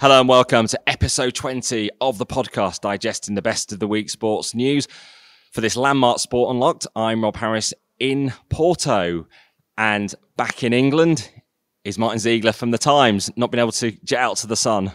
Hello and welcome to episode 20 of the podcast digesting the best of the week sports news. For this landmark Sport Unlocked, I'm Rob Harris in Porto. And back in England is Martyn Ziegler from the Times, not been able to jet out to the sun.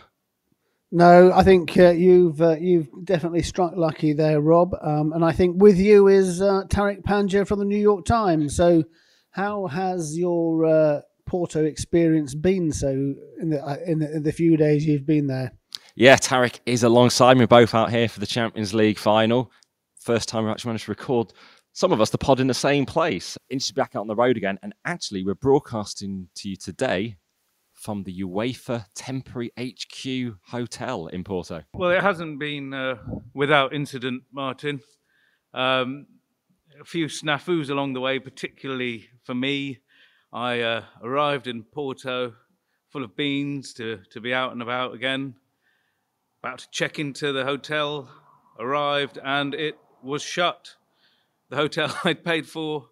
No, I think uh, you've uh, you've definitely struck lucky there, Rob. Um, and I think with you is uh, Tariq Panja from the New York Times. So, how has your uh, Porto experience been? So, in the, uh, in the in the few days you've been there. Yeah, Tariq is alongside me, both out here for the Champions League final. First time we actually managed to record some of us the pod in the same place. Interested to be back out on the road again, and actually we're broadcasting to you today from the UEFA temporary HQ hotel in Porto? Well, it hasn't been uh, without incident, Martyn. Um, a few snafus along the way, particularly for me. I uh, arrived in Porto full of beans to, to be out and about again. About to check into the hotel, arrived, and it was shut. The hotel I'd paid for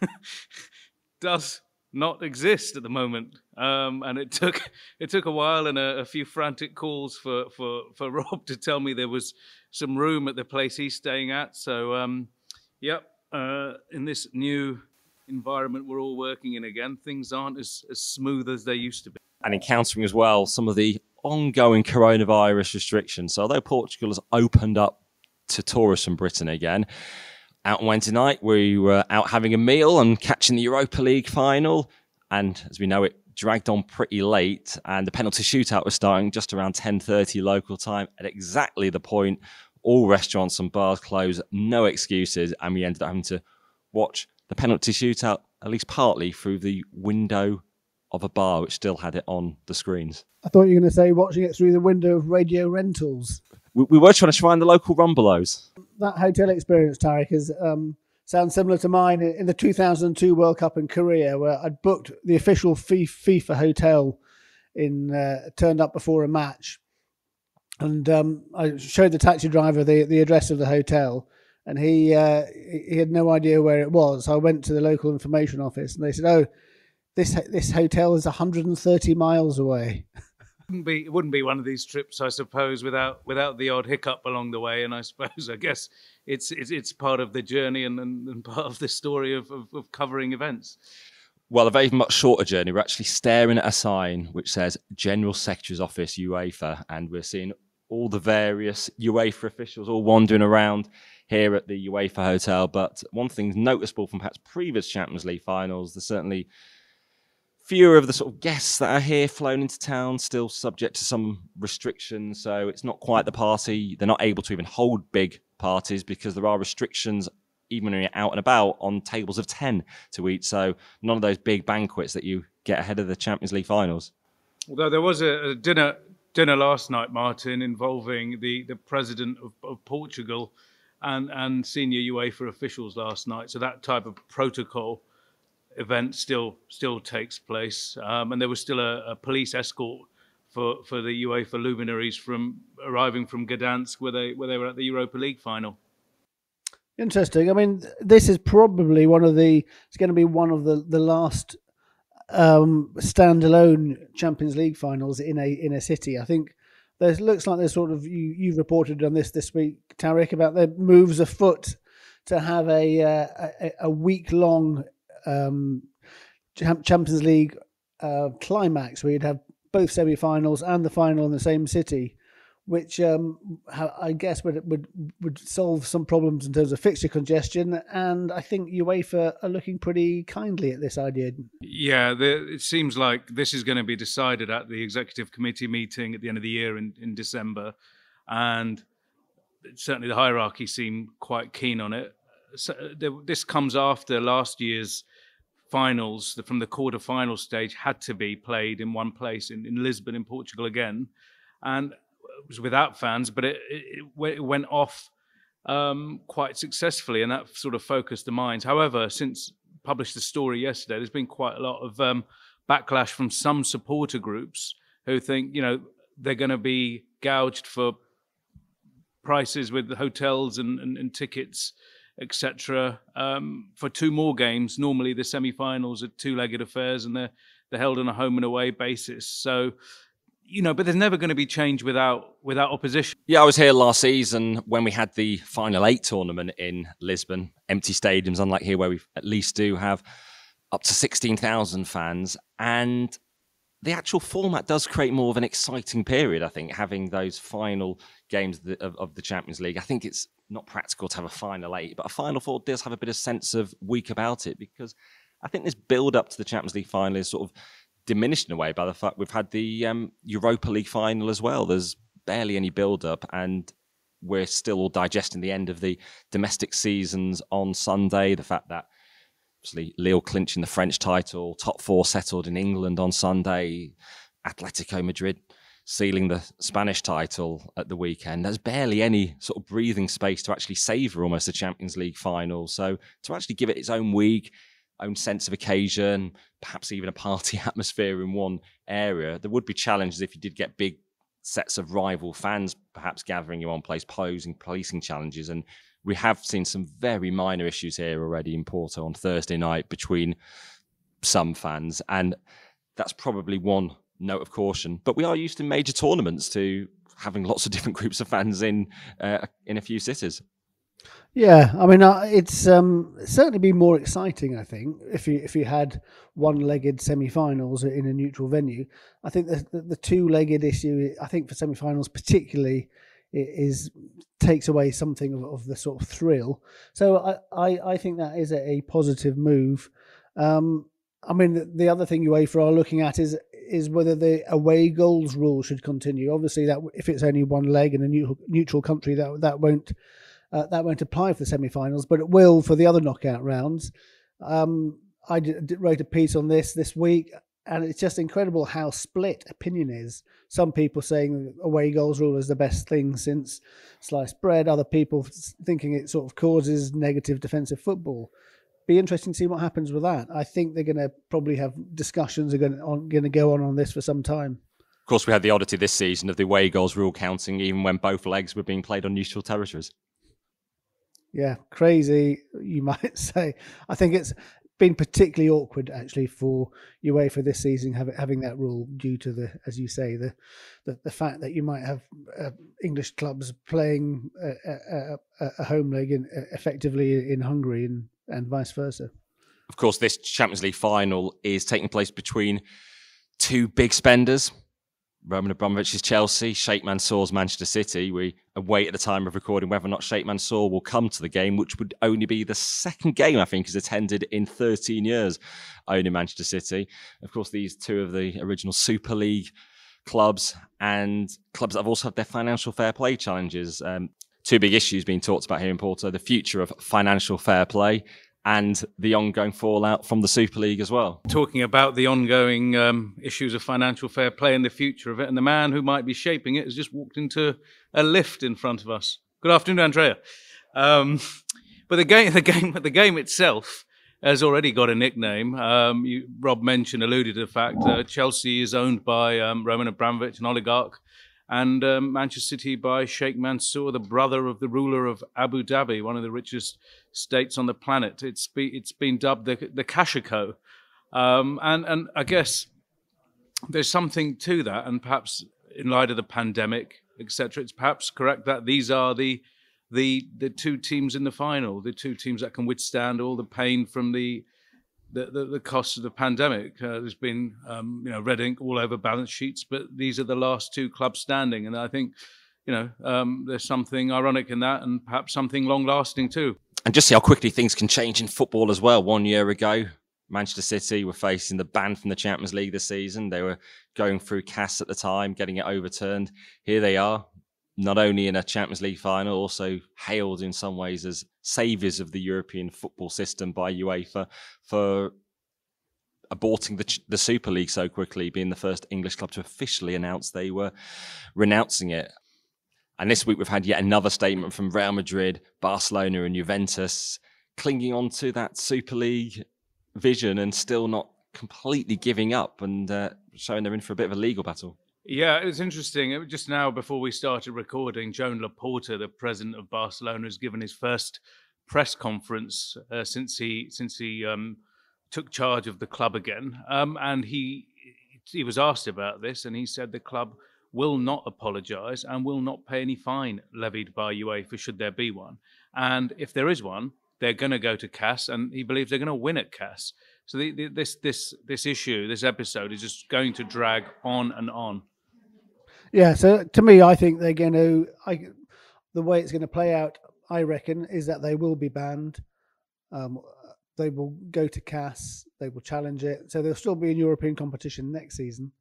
does not exist at the moment. Um, and it took it took a while and a, a, few frantic calls for, for, for Rob to tell me there was some room at the place he's staying at. So, um, yep, uh, in this new environment we're all working in again, things aren't as, as smooth as they used to be. And encountering as well some of the ongoing coronavirus restrictions. So, although Portugal has opened up to tourists from Britain again, out on Wednesday night, we were out having a meal and catching the Europa League final. And as we know, it dragged on pretty late, and the penalty shootout was starting just around 10:30 local time. At exactly the point, all restaurants and bars closed, no excuses, and we ended up having to watch the penalty shootout at least partly through the window of a bar which still had it on the screens. I thought you were going to say watching it through the window of radio rentals. We, we were trying to find the local rumbelows. That hotel experience, Tariq, is um, sounds similar to mine in the 2002 World Cup in Korea, where I'd booked the official FIFA hotel in uh, turned up before a match, and um, I showed the taxi driver the the address of the hotel, and he uh, he had no idea where it was. I went to the local information office, and they said, "Oh, this this hotel is 130 miles away." wouldn't be it wouldn't be one of these trips, I suppose, without without the odd hiccup along the way. And I suppose, I guess, it's it's, it's part of the journey and, and, and part of the story of, of, of covering events. Well, a very much shorter journey. We're actually staring at a sign which says General Secretary's Office UEFA, and we're seeing all the various UEFA officials all wandering around here at the UEFA hotel. But one thing's noticeable from perhaps previous Champions League finals, there's certainly fewer of the sort of guests that are here flown into town, still subject to some restrictions. So it's not quite the party. They're not able to even hold big parties because there are restrictions, even when you're out and about, on tables of 10 to eat. So none of those big banquets that you get ahead of the Champions League finals. Although there was a, a dinner dinner last night, Martyn, involving the, the president of, of Portugal and, and senior UEFA officials last night. So that type of protocol event still still takes place, um, and there was still a, a, police escort for, for the UEFA luminaries from arriving from Gdansk, where they where they were at the Europa League final. Interesting. I mean, this is probably one of the. It's going to be one of the the last um, standalone Champions League finals in a in a city. I think there looks like there's sort of you you've reported on this this week, Tariq, about the moves afoot to have a uh, a, a week long um, Champions League uh, climax where you'd have both semi-finals and the final in the same city, which um, I guess would would would solve some problems in terms of fixture congestion. And I think UEFA are looking pretty kindly at this idea. Yeah, the, it seems like this is going to be decided at the executive committee meeting at the end of the year in, in December, and certainly the hierarchy seem quite keen on it. So, this comes after last year's finals from the quarter-final stage had to be played in one place in, in Lisbon in Portugal again, and was without fans, but it, it, it went off um, quite successfully, and that sort of focused the minds. However, since published the story yesterday, there's been quite a lot of um, backlash from some supporter groups who think you know they're going to be gouged for prices with hotels and, and, and tickets etc. Um, for two more games, normally the semi-finals are two-legged affairs, and they're they're held on a home and away basis. So, you know, but there's never going to be change without without opposition. Yeah, I was here last season when we had the final eight tournament in Lisbon, empty stadiums, unlike here where we at least do have up to sixteen thousand fans, and the actual format does create more of an exciting period. I think having those final games of the, of, of the Champions League, I think it's not practical to have a final eight, but a final four does have a bit of sense of week about it because I think this build up to the Champions League final is sort of diminished in a way by the fact we've had the um, Europa League final as well. There's barely any build up, and we're still all digesting the end of the domestic seasons on Sunday. The fact that obviously Lille clinching the French title, top four settled in England on Sunday, Atletico Madrid sealing the Spanish title at the weekend. There's barely any sort of breathing space to actually savour almost the Champions League final. So to actually give it its own week, own sense of occasion, perhaps even a party atmosphere in one area. There would be challenges if you did get big sets of rival fans perhaps gathering in one place, posing policing challenges. And we have seen some very minor issues here already in Porto on Thursday night between some fans. And that's probably one note of caution. But we are used in major tournaments to having lots of different groups of fans in uh, in a few cities. Yeah, I mean, uh, it's um, certainly been more exciting. I think if you if you had one-legged semi-finals in a neutral venue, I think the the, the two-legged issue, I think for semi-finals particularly, is takes away something of, of the sort of thrill. So I, I, I think that is a, a positive move. Um, I mean, the, the other thing UEFA are looking at is is whether the away goals rule should continue. Obviously, that if it's only one leg in a neutral, neutral country, that that won't uh, that won't apply for the semi-finals, but it will for the other knockout rounds. Um, I wrote a piece on this this week, and it's just incredible how split opinion is. Some people saying away goals rule is the best thing since sliced bread. Other people thinking it sort of causes negative defensive football. Be interesting to see what happens with that. I think they're going to probably have discussions are going to, going to go on on this for some time. Of course, we had the oddity this season of the away goals rule counting even when both legs were being played on neutral territories. Yeah, crazy, you might say. I think it's been particularly awkward actually for UEFA this season having that rule due to the, as you say, the the, the fact that you might have uh, English clubs playing a, a, a home leg in, effectively in Hungary and and vice versa. Of course, this Champions League final is taking place between two big spenders Roman Abramovich's Chelsea, Sheikh Mansour's Manchester City. We await at the time of recording whether or not Sheikh Mansour will come to the game, which would only be the second game I think he's attended in 13 years owning Manchester City. Of course, these two of the original Super League clubs and clubs that have also had their financial fair play challenges. Um, two big issues being talked about here in Porto: the future of financial fair play and the ongoing fallout from the Super League as well. Talking about the ongoing um, issues of financial fair play and the future of it, and the man who might be shaping it has just walked into a lift in front of us. Good afternoon, Andrea. Um, but the game, the game, the game itself has already got a nickname. Um, you, Rob mentioned, alluded to the fact that Chelsea is owned by um, Roman Abramovich, an oligarch and um, Manchester City by Sheikh Mansour, the brother of the ruler of Abu Dhabi, one of the richest states on the planet. It's, be, it's been dubbed the, the Cashico. Um, and, and I guess there's something to that, and perhaps in light of the pandemic, etc., it's perhaps correct that these are the the the two teams in the final, the two teams that can withstand all the pain from the the, the, the costs of the pandemic. Uh, there's been um, you know red ink all over balance sheets, but these are the last two clubs standing, and I think you know um, there's something ironic in that, and perhaps something long lasting too. And just see how quickly things can change in football as well. One year ago, Manchester City were facing the ban from the Champions League this season. They were going through CAS at the time, getting it overturned. Here they are, not only in a Champions League final, also hailed in some ways as saviours of the European football system by UEFA for aborting the, the Super League so quickly, being the first English club to officially announce they were renouncing it. And this week we've had yet another statement from Real Madrid, Barcelona, and Juventus clinging on to that Super League vision and still not completely giving up and uh, showing they're in for a bit of a legal battle. Yeah, it was interesting. It was just now, before we started recording, Joan Laporta, the president of Barcelona, has given his first press conference uh, since he since he um, took charge of the club again, um, and he he was asked about this, and he said the club will not apologise and will not pay any fine levied by UEFA should there be one. And if there is one, they're going to go to CAS, and he believes they're going to win at CAS. So the, the, this this this issue, this episode, is just going to drag on and on. Yeah. So to me, I think they're going to. I, the way it's going to play out, I reckon, is that they will be banned. Um, they will go to CAS. They will challenge it. So they'll still be in European competition next season.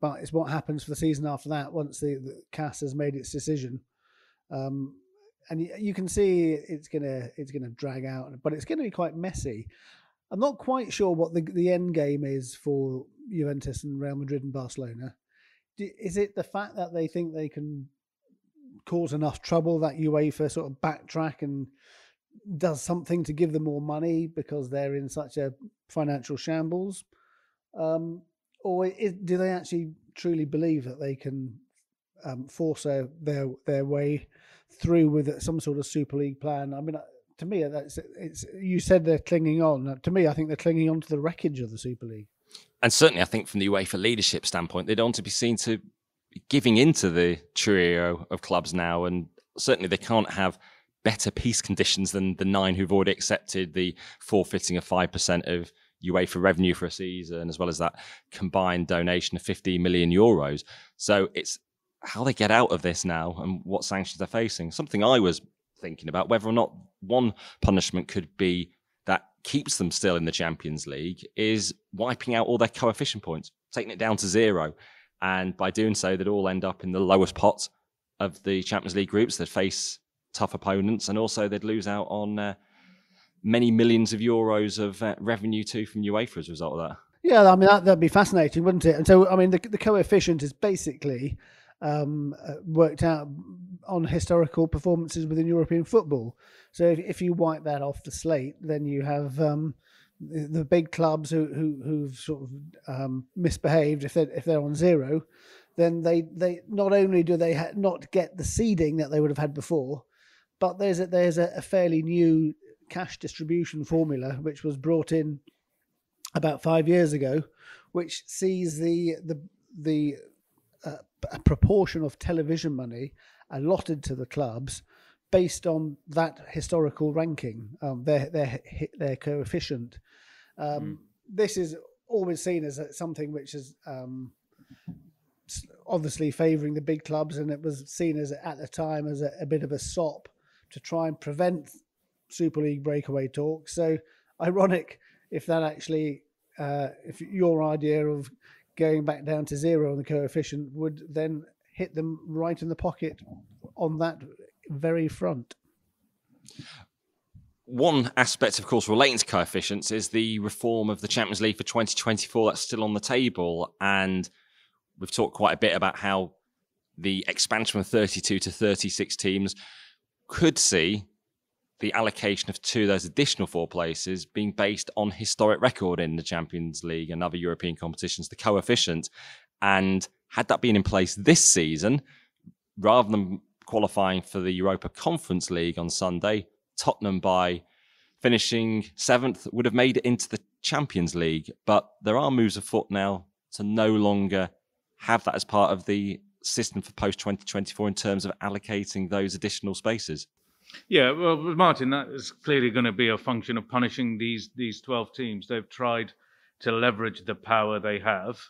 But it's what happens for the season after that once the, the CAS has made its decision. Um, and you, you can see it's gonna it's gonna drag out, but it's going to be quite messy. I'm not quite sure what the the end game is for Juventus and Real Madrid and Barcelona. Is it the fact that they think they can cause enough trouble that UEFA sort of backtrack and does something to give them more money because they're in such a financial shambles? Um, or is, do they actually truly believe that they can um, force a, their their way through with some sort of Super League plan? I mean, uh, to me, that's it's. You said they're clinging on. To me, I think they're clinging on to the wreckage of the Super League. And certainly, I think from the UEFA leadership standpoint, they don't want to be seen to giving into the trio of clubs now, and certainly they can't have better peace conditions than the nine who've already accepted the forfeiting of five percent of UEFA revenue for a season, as well as that combined donation of 50 million euros. So it's how they get out of this now and what sanctions they're facing. Something I was thinking about whether or not one punishment could be keeps them still in the Champions League is wiping out all their coefficient points, taking it down to zero. And by doing so, they'd all end up in the lowest pot of the Champions League groups. They'd face tough opponents, and also they'd lose out on uh, many millions of euros of uh, revenue too from UEFA as a result of that. Yeah, I mean that that'd be fascinating, wouldn't it? And so, I mean, the the coefficient is basically um, uh, worked out on historical performances within European football. So if, if you wipe that off the slate, then you have um, the, big clubs who, who who've sort of um, misbehaved. If they if they're on zero, then they they not only do they ha- not get the seeding that they would have had before, but there's a, there's a, a fairly new cash distribution formula which was brought in about five years ago, which sees the the the a proportion of television money allotted to the clubs based on that historical ranking, um, their their their coefficient. Um, mm. This is always seen as something which is um, obviously favouring the big clubs, and it was seen as at the time as a, a, bit of a sop to try and prevent Super League breakaway talks. So ironic if that actually, uh, if your idea of going back down to zero on the coefficient would then hit them right in the pocket on that very front. One aspect, of course, relating to coefficients is the reform of the Champions League for 2024 that's still on the table. And we've talked quite a bit about how the expansion from 32 to 36 teams could see the allocation of two of those additional four places being based on historic record in the Champions League and other European competitions, the coefficient. And had that been in place this season, rather than qualifying for the Europa Conference League on Sunday, Tottenham by finishing seventh would have made it into the Champions League. But there are moves afoot now to no longer have that as part of the system for post 2024 in terms of allocating those additional spaces. Yeah, well, Martyn, that is clearly going to be a function of punishing these these twelve teams. They've tried to leverage the power they have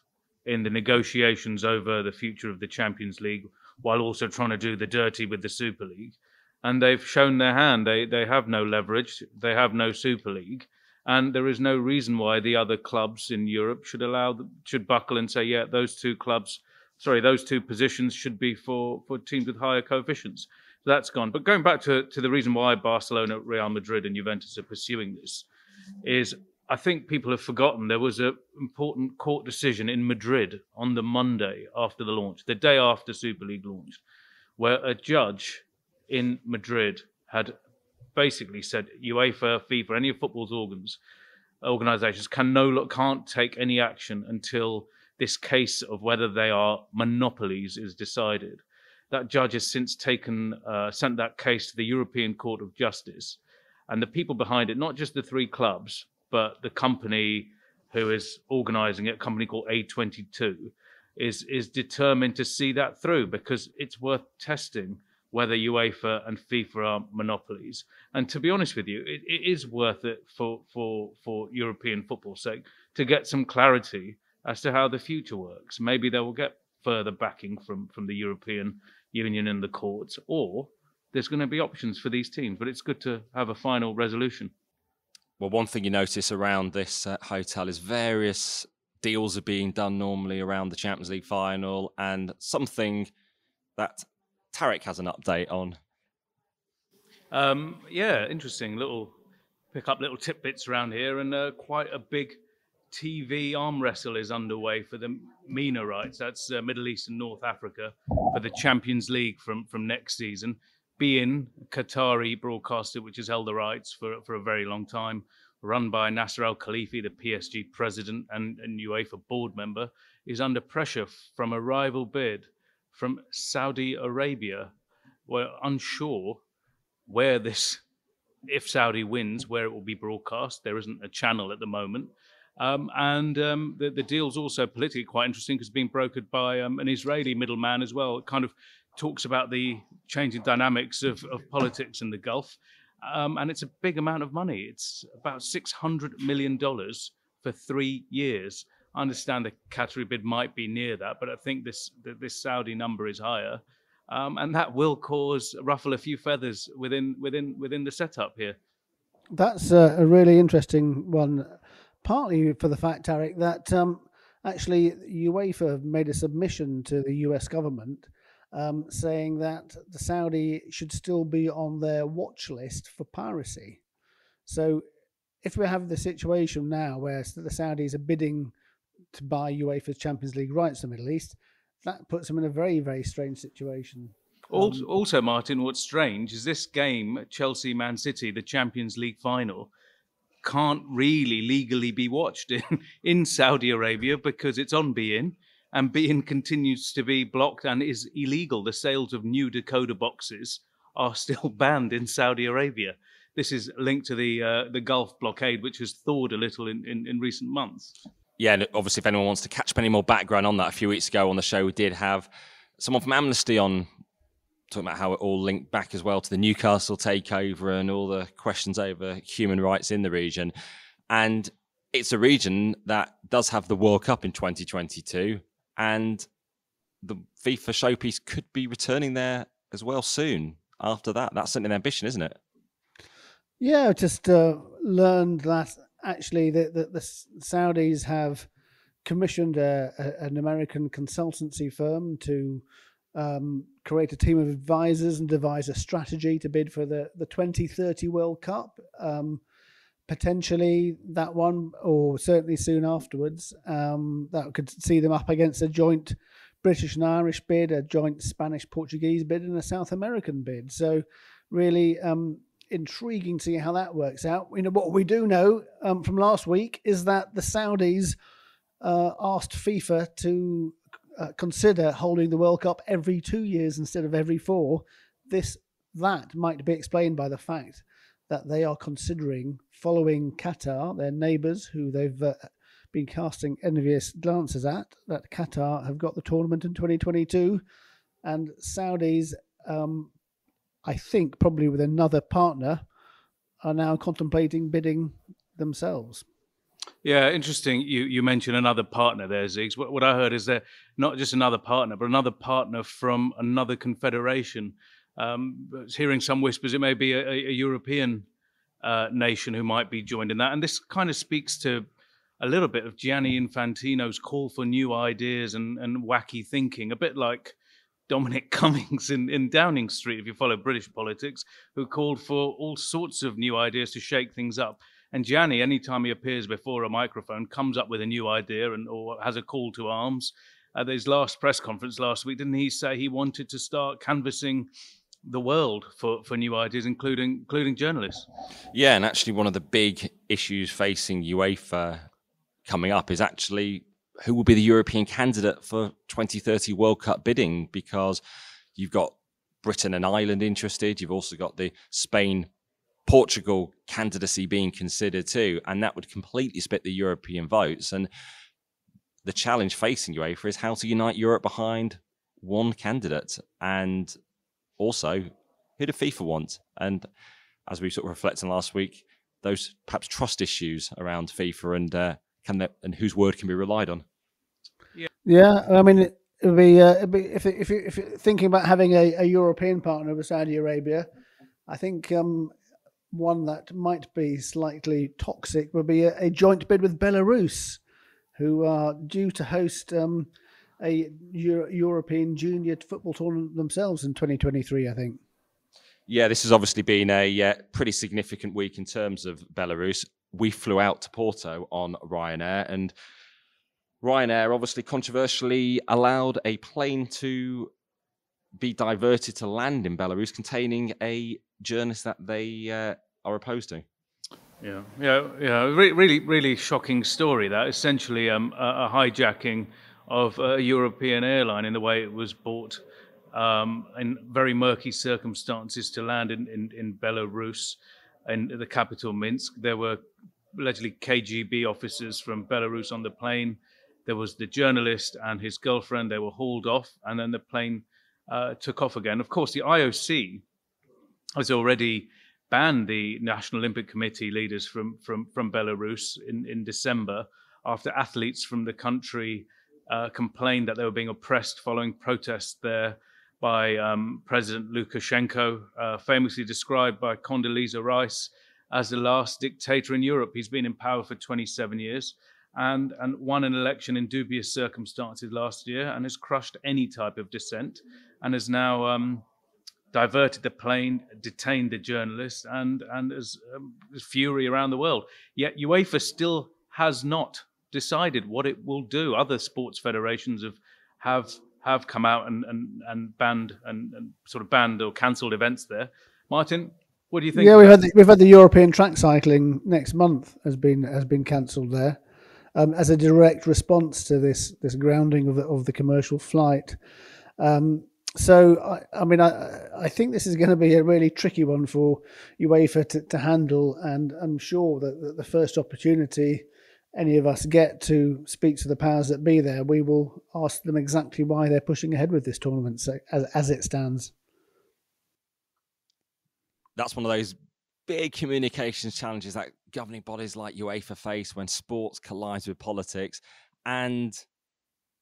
in the negotiations over the future of the Champions League, while also trying to do the dirty with the Super League. And they've shown their hand. They they have no leverage. They have no Super League, and there is no reason why the other clubs in Europe should allow should buckle and say, yeah, those two clubs, sorry, those two positions should be for for teams with higher coefficients that's gone. But going back to, to the reason why Barcelona, Real Madrid, and Juventus are pursuing this is I think people have forgotten there was an important court decision in Madrid on the Monday after the launch, the day after Super League launched, where a judge in Madrid had basically said UEFA, FIFA, any of football's organs, organisations can no can't take any action until this case of whether they are monopolies is decided that judge has since taken uh, sent that case to the European Court of Justice, and the people behind it, not just the three clubs, but the company who is organising it, a company called A22, is is determined to see that through because it's worth testing whether UEFA and FIFA are monopolies. And to be honest with you, it, it is worth it for, for, for European football's sake to get some clarity as to how the future works. Maybe they will get further backing from, from the European Union and the courts, or there's going to be options for these teams. But it's good to have a final resolution. Well, one thing you notice around this uh, hotel is various deals are being done normally around the Champions League final, and something that Tariq has an update on. Um, yeah, interesting. Little pick up little tidbits around here, and uh, quite a big TV arm wrestle is underway for the MENA rights. That's uh, Middle East and North Africa for the Champions League from from next season. beIN Qatari broadcaster, which has held the rights for for a very long time, run by Nasser Al-Khelaifi, the PSG president and, and UEFA board member, is under pressure from a rival bid from Saudi Arabia. We're unsure where this, if Saudi wins, where it will be broadcast. There isn't a channel at the moment. Um, and um, the, the deal's also politically quite interesting because it's being brokered by um, an Israeli middleman as well. It kind of talks about the changing dynamics of, of politics in the Gulf. Um, and it's a big amount of money. It's about $600 million for three years. I understand the Qatari bid might be near that, but I think this this Saudi number is higher, um, and that will cause ruffle a few feathers within within within the setup here. That's a, a really interesting one, partly for the fact, Tariq, that um, actually UEFA made a submission to the US government um, saying that the Saudi should still be on their watch list for piracy. So if we have the situation now where the Saudis are bidding to buy UEFA's Champions League rights in the Middle East, that puts them in a very, very strange situation. Also, um, also, Martyn, what's strange is this game, Chelsea Man City, the Champions League final, can't really legally be watched in, in Saudi Arabia because it's on beIN and beIN continues to be blocked and is illegal. The sales of new decoder boxes are still banned in Saudi Arabia. This is linked to the uh, the Gulf blockade, which has thawed a little in, in, in recent months yeah, and obviously, if anyone wants to catch up any more background on that, a few weeks ago on the show, we did have someone from Amnesty on talking about how it all linked back as well to the Newcastle takeover and all the questions over human rights in the region. And it's a region that does have the World Cup in 2022, and the FIFA showpiece could be returning there as well soon. After that, that's an ambition, isn't it? Yeah, just uh, learned that actually that the, the Saudis have commissioned a, a, an American consultancy firm to um, create a team of advisors and devise a strategy to bid for the, the 2030 World Cup. Um, potentially that one, or certainly soon afterwards, um, that could see them up against a joint British and Irish bid, a joint Spanish Portuguese bid, and a South American bid. So, really, um, intriguing to see how that works out. You know, what we do know um, from last week is that the Saudis uh, asked FIFA to uh, consider holding the World Cup every two years instead of every four. This that might be explained by the fact that they are considering following Qatar, their neighbours, who they've uh, been casting envious glances at. That Qatar have got the tournament in 2022, and Saudis um, I think probably with another partner, are now contemplating bidding themselves. Yeah, interesting. You you mentioned another partner there, Ziggs. What, what I heard is that not just another partner, but another partner from another confederation. Um, hearing some whispers it may be a, a European uh, nation who might be joined in that, and this kind of speaks to a little bit of Gianni Infantino's call for new ideas and, and wacky thinking, a bit like Dominic Cummings in, in Downing Street, if you follow British politics, who called for all sorts of new ideas to shake things up. And Gianni, anytime he appears before a microphone, comes up with a new idea and or has a call to arms. At his last press conference last week, didn't he say he wanted to start canvassing the world for, for new ideas, including including journalists? Yeah, and actually one of the big issues facing UEFA coming up is actually who will be the European candidate for 2030 World Cup bidding because you've got Britain and Ireland interested. You've also got the Spain Portugal candidacy being considered too, and that would completely split the European votes. And the challenge facing UEFA is how to unite Europe behind one candidate, and also who do FIFA want? And as we sort of reflected on last week, those perhaps trust issues around FIFA and uh, can and whose word can be relied on. Yeah, yeah. I mean, it would be, uh, it'd be if if you if you're thinking about having a, a European partner with Saudi Arabia, I think um, one that might be slightly toxic would be a, a, joint bid with Belarus, who are due to host um, a Euro- European junior football tournament themselves in 2023. I think. Yeah, this has obviously been a uh, pretty significant week in terms of Belarus. We flew out to Porto on Ryanair, and Ryanair obviously controversially allowed a plane to be diverted to land in Belarus containing a journalist that they uh, are opposed to. Yeah, yeah, yeah. Re- really, really shocking story. That essentially um, a, a, hijacking of a European airline in the way it was bought um, in very murky circumstances to land in, in, in Belarus, in the capital Minsk. There were allegedly KGB officers from Belarus on the plane. There was the journalist and his girlfriend. They were hauled off, and then the plane uh, took off again. Of course, the IOC has already banned the National Olympic Committee leaders from from from Belarus in in December after athletes from the country uh, complained that they were being oppressed following protests there by um, President Lukashenko, uh, famously described by Condoleezza Rice as the last dictator in Europe. He's been in power for 27 years and, and won an election in dubious circumstances last year and has crushed any type of dissent and has now um, diverted the plane, detained the journalist, and, and has um, fury around the world. Yet UEFA still has not decided what it will do. Other sports federations have, have have come out and and, and banned and, and sort of banned or cancelled events there. Martyn, what do you think? Yeah, we've had the, we've had the European track cycling next month has been has been cancelled there um, as a direct response to this this grounding of the, of the commercial flight. Um, so I, I, mean I I think this is going to be a really tricky one for UEFA to, to handle, and I'm sure that, that the first opportunity any of us get to speak to the powers that be there, we will ask them exactly why they're pushing ahead with this tournament so, as, as it stands. That's one of those big communications challenges that governing bodies like UEFA face when sports collides with politics. And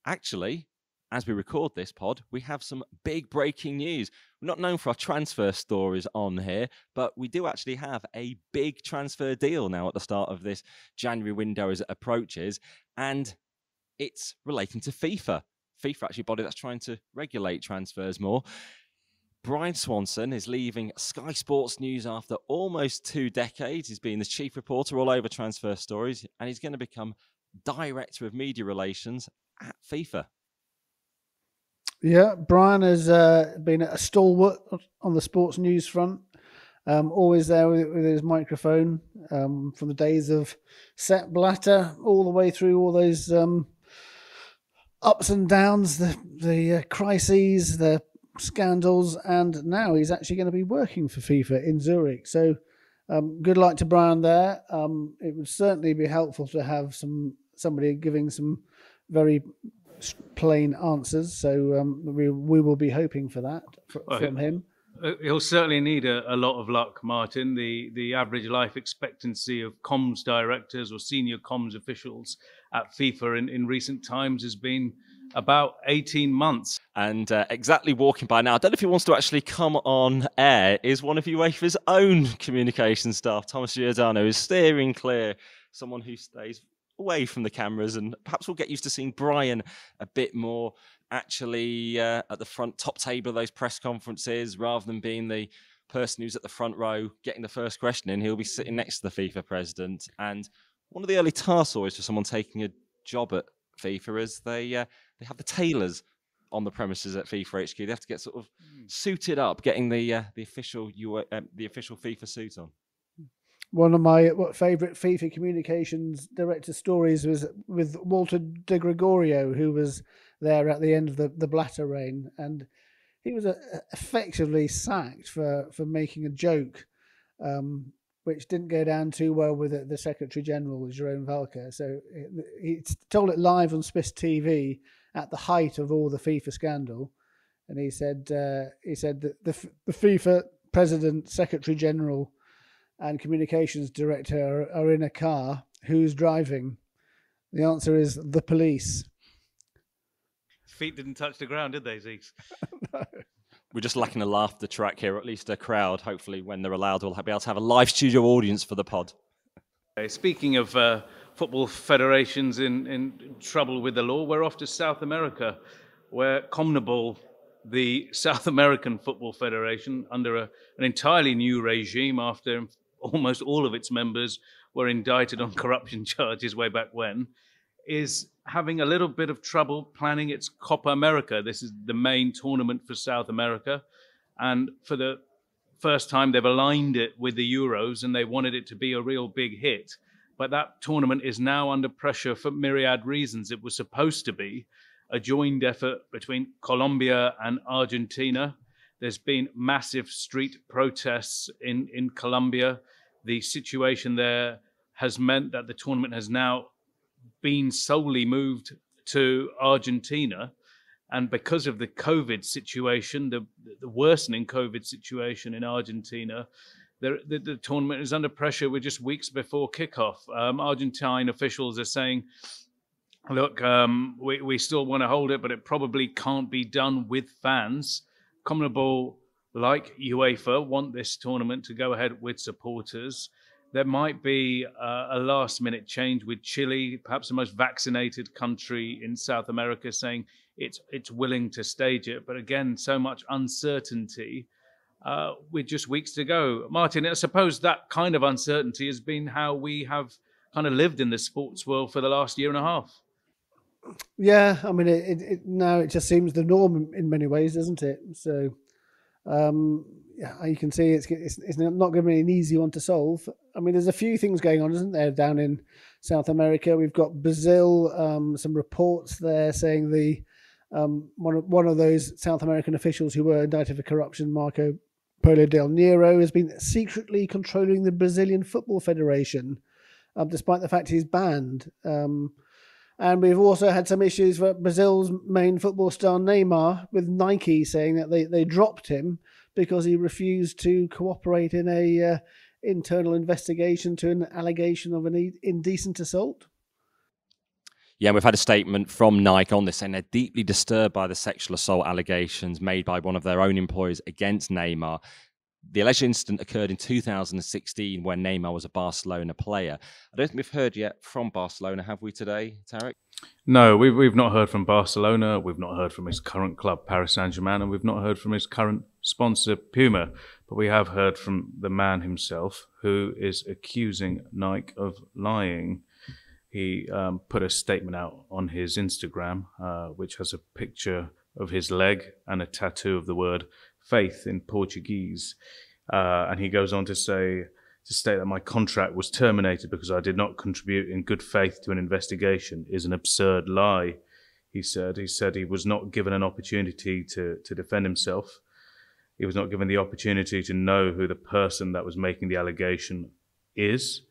actually, as we record this pod, we have some big breaking news. We're not known for our transfer stories on here, but we do actually have a big transfer deal now at the start of this January window as it approaches, and it's relating to FIFA. FIFA actually body that's trying to regulate transfers more. Bryan Swanson is leaving Sky Sports News after almost two decades. He's been the chief reporter all over transfer stories, and he's going to become director of media relations at FIFA. Yeah, Bryan has uh, been a stalwart on the sports news front. Um, always there with, with his microphone um, from the days of Sepp Blatter all the way through all those um, ups and downs, the the uh, crises, the scandals, and now he's actually going to be working for FIFA in Zurich. So, um, good luck to Bryan there. Um, it would certainly be helpful to have some somebody giving some very plain answers. So um, we we will be hoping for that for, well, from him. Uh, he'll certainly need a, a, lot of luck, Martyn. The the average life expectancy of comms directors or senior comms officials at FIFA in, in recent times has been about 18 months. And uh, exactly walking by now, I don't know if he wants to actually come on air, is one of UEFA's own communication staff, Thomas Giordano, is steering clear, someone who stays away from the cameras, and perhaps we'll get used to seeing Bryan a bit more actually uh, at the front top table of those press conferences rather than being the person who's at the front row getting the first question in. He'll be sitting next to the FIFA president. And one of the early tasks always for someone taking a job at FIFA is they uh, they have the tailors on the premises at FIFA HQ. They have to get sort of hmm. suited up, getting the uh, the official uh, the official FIFA suit on one of my favorite FIFA communications director stories was with Walter De Gregorio, who was there at the end of the, the Blatter reign. And he was uh, effectively sacked for, for making a joke um, which didn't go down too well with the, the Secretary General, Jerome Valcke. So he told it live on Swiss TV at the height of all the FIFA scandal, and he said uh, he said that the, the FIFA President, Secretary General, and Communications Director are, are in a car. Who's driving? The answer is the police. Feet didn't touch the ground, did they, Zeeks? no. We're just lacking a laughter track here, or at least a crowd. Hopefully, when they're allowed, we'll be able to have a live studio audience for the pod. Speaking of uh, football federations in, in trouble with the law, we're off to South America, where CONMEBOL, the South American Football Federation, under a, an entirely new regime after almost all of its members were indicted on corruption charges way back when, is having a little bit of trouble planning its Copa America. This is the main tournament for South America. And for the first time, they've aligned it with the Euros and they wanted it to be a real big hit. But that tournament is now under pressure for myriad reasons. It was supposed to be a joined effort between Colombia and Argentina. There's been massive street protests in, in Colombia. The situation there has meant that the tournament has now been solely moved to Argentina. And because of the COVID situation, the, the worsening COVID situation in Argentina, the, the, tournament is under pressure. We're just weeks before kickoff. Um, Argentine officials are saying, look, um, we, we still want to hold it, but it probably can't be done with fans. CONMEBOL, like UEFA, want this tournament to go ahead with supporters there might be uh, a last minute change with Chile, perhaps the most vaccinated country in South America, saying it's it's willing to stage it. But again, so much uncertainty uh, with just weeks to go. Martyn, I suppose that kind of uncertainty has been how we have kind of lived in the sports world for the last year and a half. Yeah, I mean, it, it, it now it just seems the norm in many ways, doesn't it? So, um, yeah, you can see it's, it's, it's not going to be an easy one to solve. I mean, there's a few things going on, isn't there, down in South America? We've got Brazil, um, some reports there saying the um, one of, one of those South American officials who were indicted for corruption, Marco Polo del Nero, has been secretly controlling the Brazilian Football Federation, um, despite the fact he's banned. Um, and we've also had some issues with Brazil's main football star Neymar with Nike saying that they, they dropped him because he refused to cooperate in a uh, internal investigation to an allegation of an indecent assault. Yeah, we've had a statement from Nike on this saying they're deeply disturbed by the sexual assault allegations made by one of their own employees against Neymar. The alleged incident occurred in 2016 when Neymar was a Barcelona player. I don't think we've heard yet from Barcelona, have we today, Tariq? No, we've, we've not heard from Barcelona. We've not heard from his current club, Paris Saint Germain, and we've not heard from his current sponsor, Puma. But we have heard from the man himself who is accusing Nike of lying. He um, put a statement out on his Instagram, uh, which has a picture of his leg and a tattoo of the word faith in Portuguese. Uh, and he goes on to say, to state that my contract was terminated because I did not contribute in good faith to an investigation is an absurd lie. He said. He said he was not given an opportunity to, to defend himself. He was not given the opportunity to know who the person that was making the allegation is.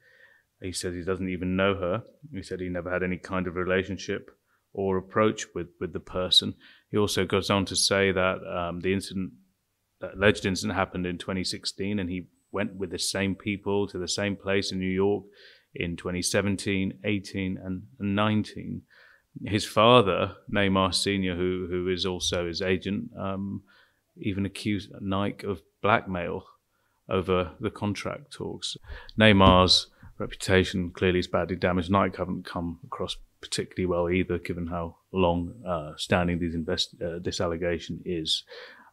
He says he doesn't even know her. He said he never had any kind of relationship or approach with, with the person. He also goes on to say that um, the incident, that alleged incident happened in 2016 and he went with the same people to the same place in New York in 2017, 18, and 19. His father, Neymar Sr., who, who is also his agent, um, even accused Nike of blackmail over the contract talks. Neymar's reputation clearly is badly damaged. Nike haven't come across particularly well either, given how long uh, standing these invest- uh, this allegation is.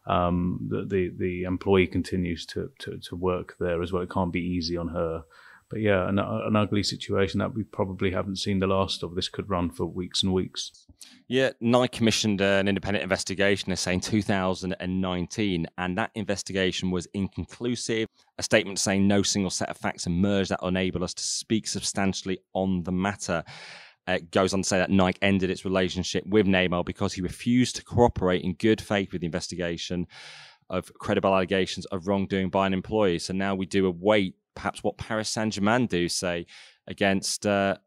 Um, the, the, the employee continues to, to to work there as well. It can't be easy on her. But yeah, an, an ugly situation that we probably haven't seen the last of. This could run for weeks and weeks. Yeah, Nike commissioned an independent investigation, they're saying 2019, and that investigation was inconclusive. A statement saying no single set of facts emerged that enable us to speak substantially on the matter. Uh, goes on to say that Nike ended its relationship with Neymar because he refused to cooperate in good faith with the investigation. Of credible allegations of wrongdoing by an employee. So now we do await perhaps what Paris Saint Germain do, say, against uh,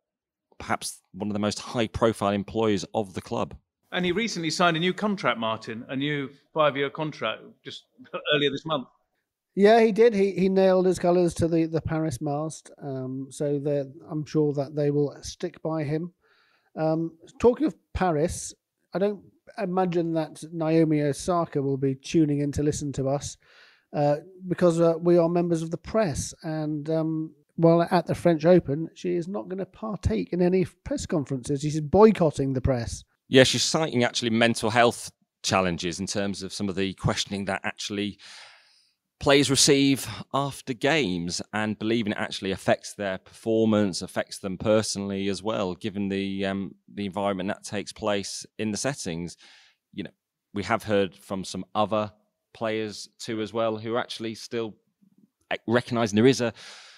perhaps one of the most high profile employees of the club. And he recently signed a new contract, Martyn, a new five year contract just earlier this month. Yeah, he did. He he nailed his colours to the, the Paris mast. Um, so I'm sure that they will stick by him. Um, talking of Paris, I don't imagine that Naomi Osaka will be tuning in to listen to us uh, because uh, we are members of the press. And um, while at the French Open, she is not going to partake in any press conferences. She's boycotting the press. Yeah, she's citing actually mental health challenges in terms of some of the questioning that actually players receive after games and believing it actually affects their performance, affects them personally as well, given the um, the environment that takes place in the settings. You know, we have heard from some other players too as well who are actually still recognizing there is a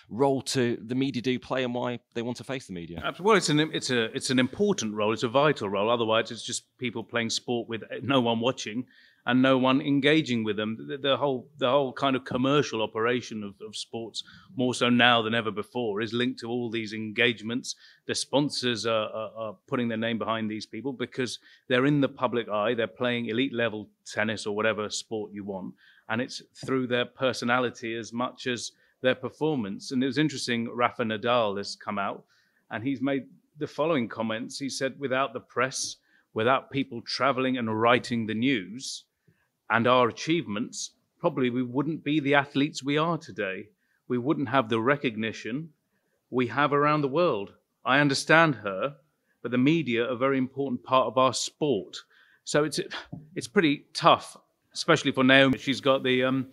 role to the media do play and why they want to face the media. Well, it's an it's a it's an important role. It's a vital role. Otherwise, it's just people playing sport with no one watching and no one engaging with them. The, the whole the whole kind of commercial operation of, of sports, more so now than ever before, is linked to all these engagements. The sponsors are, are, are putting their name behind these people because they're in the public eye. They're playing elite level tennis or whatever sport you want, and it's through their personality as much as their performance. And it was interesting. Rafa Nadal has come out, and he's made the following comments. He said, "Without the press." Without people traveling and writing the news, and our achievements, probably we wouldn't be the athletes we are today. We wouldn't have the recognition we have around the world. I understand her, but the media are a very important part of our sport. So it's it's pretty tough, especially for Naomi. She's got the um,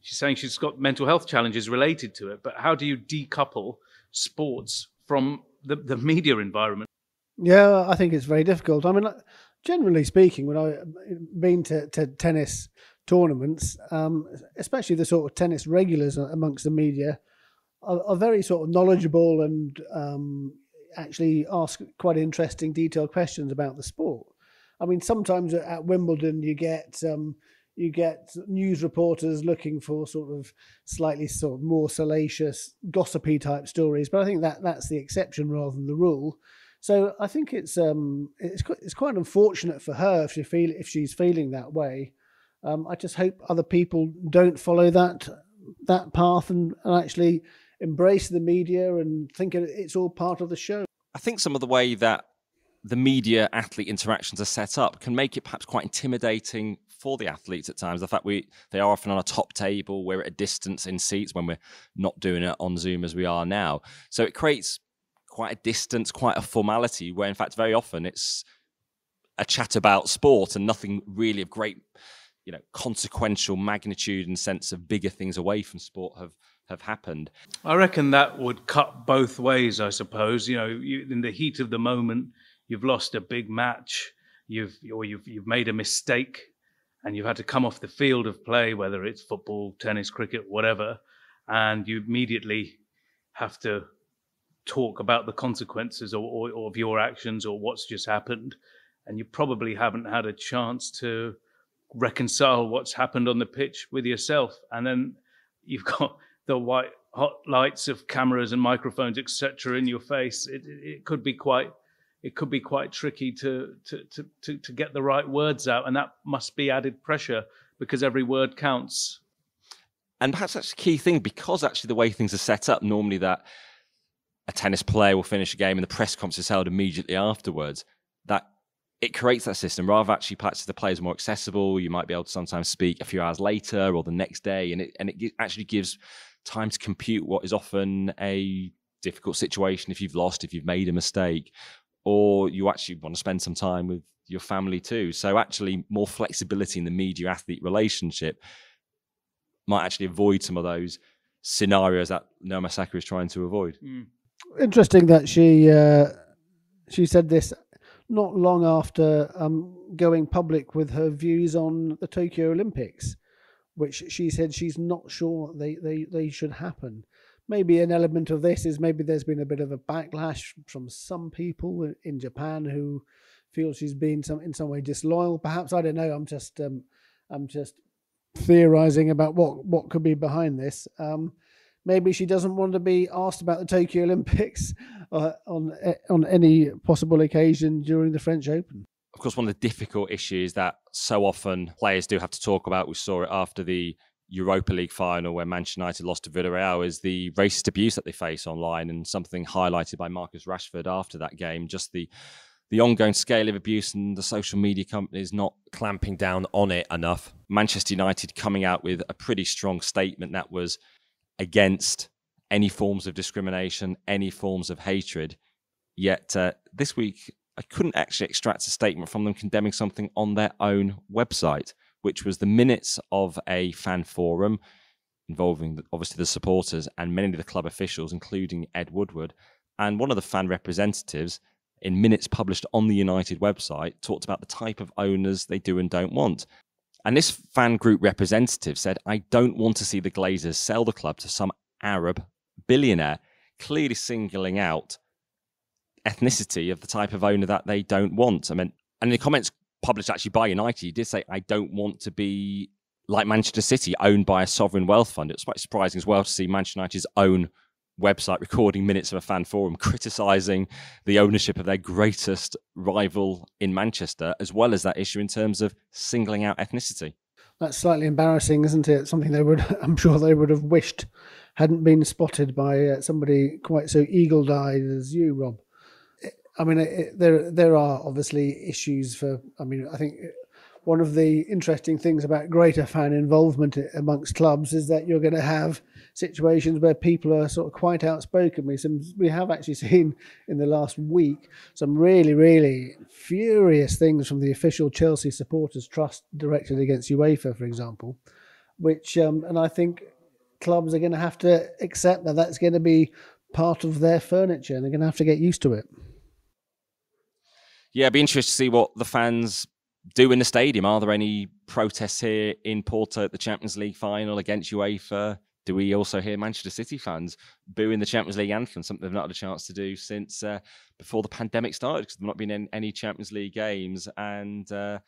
she's saying she's got mental health challenges related to it. But how do you decouple sports from the, the media environment? Yeah, I think it's very difficult. I mean, generally speaking, when I've been to, to tennis tournaments, um, especially the sort of tennis regulars amongst the media, are, are very sort of knowledgeable and um, actually ask quite interesting, detailed questions about the sport. I mean, sometimes at Wimbledon you get um, you get news reporters looking for sort of slightly sort of more salacious, gossipy type stories, but I think that that's the exception rather than the rule. So I think it's um it's it's quite unfortunate for her if she feel if she's feeling that way. Um, I just hope other people don't follow that that path and, and actually embrace the media and think it's all part of the show. I think some of the way that the media athlete interactions are set up can make it perhaps quite intimidating for the athletes at times. The fact we they are often on a top table, we're at a distance in seats when we're not doing it on Zoom as we are now. So it creates quite a distance, quite a formality, where in fact very often it's a chat about sport and nothing really of great, you know, consequential magnitude and sense of bigger things away from sport have have happened. I reckon that would cut both ways. I suppose you know, you, in the heat of the moment, you've lost a big match, you've or you've you've made a mistake, and you've had to come off the field of play, whether it's football, tennis, cricket, whatever, and you immediately have to talk about the consequences or, or, or of your actions or what's just happened, and you probably haven't had a chance to reconcile what's happened on the pitch with yourself, and then you've got the white hot lights of cameras and microphones, etc., in your face. It, it could be quite it could be quite tricky to, to, to, to, to get the right words out, and that must be added pressure because every word counts. And perhaps that's a key thing because actually the way things are set up, normally that a tennis player will finish a game and the press conference is held immediately afterwards, that it creates that system rather actually perhaps the players more accessible. You might be able to sometimes speak a few hours later or the next day, and it and it actually gives time to compute what is often a difficult situation if you've lost, if you've made a mistake, or you actually want to spend some time with your family too. So actually, more flexibility in the media athlete relationship might actually avoid some of those scenarios that Naomi Osaka is trying to avoid. Mm interesting that she uh, she said this not long after um, going public with her views on the Tokyo Olympics, which she said she's not sure they, they, they should happen. Maybe an element of this is maybe there's been a bit of a backlash from some people in Japan who feel she's been some in some way disloyal. Perhaps I don't know. I'm just um, I'm just theorizing about what what could be behind this. Um, maybe she doesn't want to be asked about the Tokyo Olympics uh, on on any possible occasion during the French Open. Of course, one of the difficult issues that so often players do have to talk about. We saw it after the Europa League final where Manchester United lost to Villarreal is the racist abuse that they face online and something highlighted by Marcus Rashford after that game. Just the the ongoing scale of abuse and the social media companies not clamping down on it enough. Manchester United coming out with a pretty strong statement that was against any forms of discrimination, any forms of hatred. Yet uh, this week, I couldn't actually extract a statement from them condemning something on their own website, which was the minutes of a fan forum involving obviously the supporters and many of the club officials, including Ed Woodward. And one of the fan representatives in minutes published on the United website, talked about the type of owners they do and don't want. And this fan group representative said, I don't want to see the Glazers sell the club to some Arab billionaire, clearly singling out ethnicity of the type of owner that they don't want. I mean, and the comments published actually by United, he did say, I don't want to be like Manchester City, owned by a sovereign wealth fund. It's quite surprising as well to see Manchester United's own website recording minutes of a fan forum criticizing the ownership of their greatest rival in Manchester, as well as that issue in terms of singling out ethnicity. That's slightly embarrassing, isn't it? Something they would, I'm sure they would have wished hadn't been spotted by uh, somebody quite so eagle-eyed as you, Rob. I mean, it, there there are obviously issues for. I mean, I think one of the interesting things about greater fan involvement amongst clubs is that you're going to have situations where people are sort of quite outspoken. We, some, we have actually seen in the last week some really, really furious things from the official Chelsea Supporters Trust directed against UEFA, for example, which, um, and I think clubs are going to have to accept that that's going to be part of their furniture and they're going to have to get used to it. Yeah, it'd be interesting to see what the fans do in the stadium? Are there any protests here in Porto at the Champions League final against UEFA? Do we also hear Manchester City fans booing the Champions League anthem, something they've not had a chance to do since uh, before the pandemic started because there've not been in any Champions League games? And uh,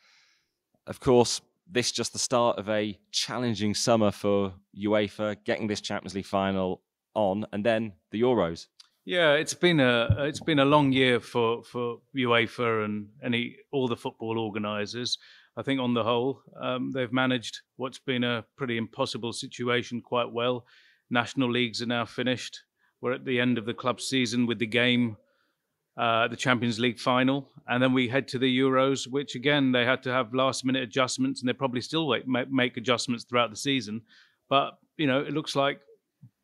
of course, this just the start of a challenging summer for UEFA, getting this Champions League final on, and then the Euros. Yeah, it's been a it's been a long year for for UEFA and any all the football organisers. I think on the whole, um, they've managed what's been a pretty impossible situation quite well. National leagues are now finished. We're at the end of the club season with the game, uh, the Champions League final, and then we head to the Euros, which again they had to have last minute adjustments, and they probably still wait, make adjustments throughout the season. But you know, it looks like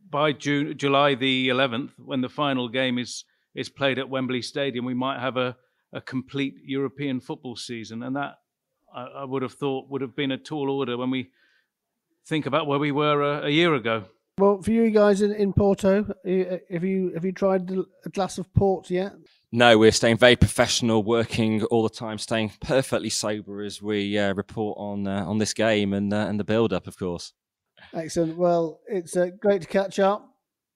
by June, July the 11th, when the final game is is played at Wembley Stadium, we might have a, a complete European football season, and that I, I would have thought would have been a tall order when we think about where we were a, a year ago. Well, for you guys in, in Porto, have you have you tried a glass of port yet? No, we're staying very professional, working all the time, staying perfectly sober as we uh, report on uh, on this game and uh, and the build up, of course. Excellent. Well, it's uh, great to catch up.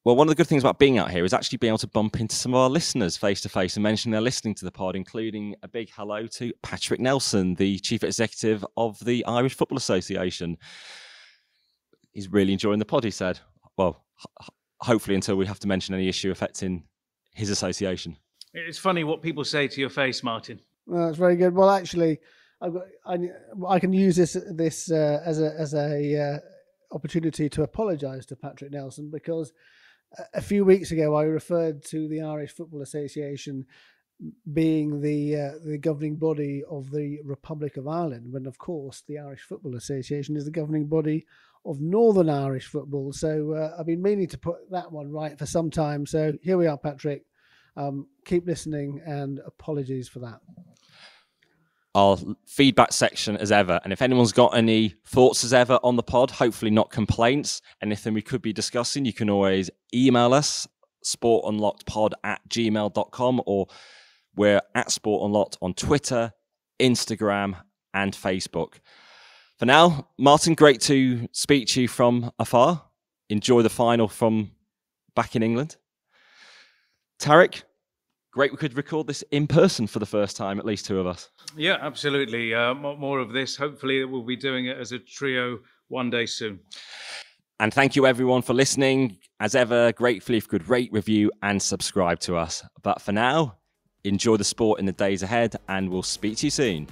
Well, one of the good things about being out here is actually being able to bump into some of our listeners face to face and mention they're listening to the pod, including a big hello to Patrick Nelson, the chief executive of the Irish Football Association. He's really enjoying the pod, he said. Well, h- hopefully, until we have to mention any issue affecting his association. It's funny what people say to your face, Martyn. Well, that's very good. Well, actually, I've got, I, I can use this this uh, as a as a uh, opportunity to apologise to Patrick Nelson because a few weeks ago I referred to the Irish Football Association being the uh, the governing body of the Republic of Ireland, when of course the Irish Football Association is the governing body of Northern Irish football. So uh, I've been meaning to put that one right for some time. So here we are, Patrick. Um, keep listening, and apologies for that our feedback section as ever. And if anyone's got any thoughts as ever on the pod, hopefully not complaints, anything we could be discussing, you can always email us, sportunlockedpod at gmail.com, or we're at Sport Unlocked on Twitter, Instagram, and Facebook. For now, Martyn, great to speak to you from afar. Enjoy the final from back in England. Tariq, great we could record this in person for the first time, at least two of us. Yeah, absolutely. Uh, more of this. Hopefully, we'll be doing it as a trio One day soon. And thank you everyone for listening. As ever, gratefully if you could rate, review, and subscribe to us. But for now, enjoy the sport in the days ahead, and we'll speak to you soon.